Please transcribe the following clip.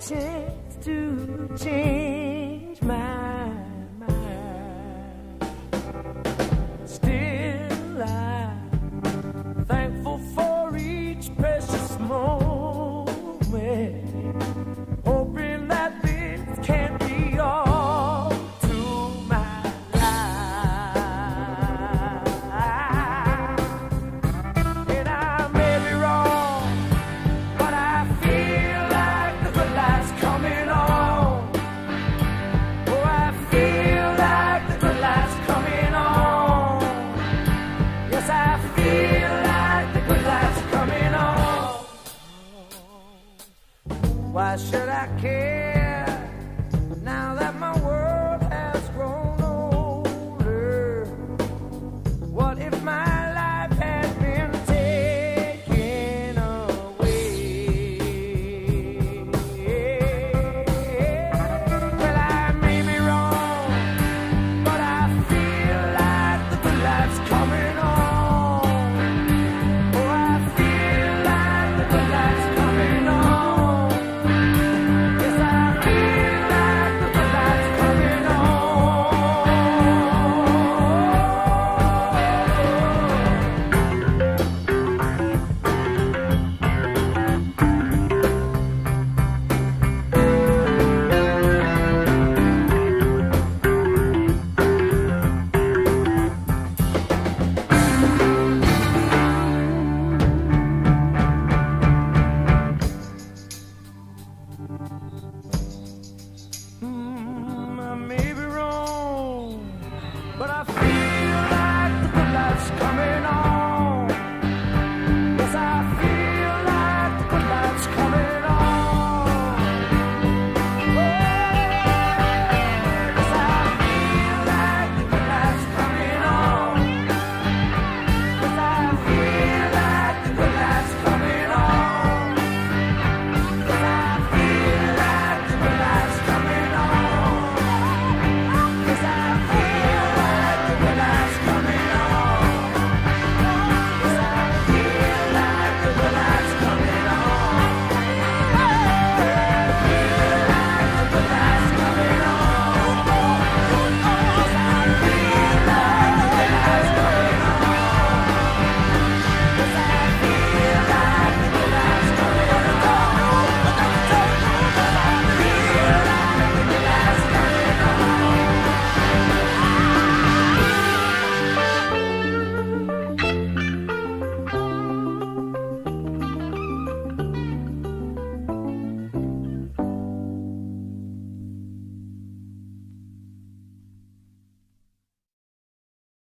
chance to change my mind. Still, I'm thankful for each precious moment. Why should I care?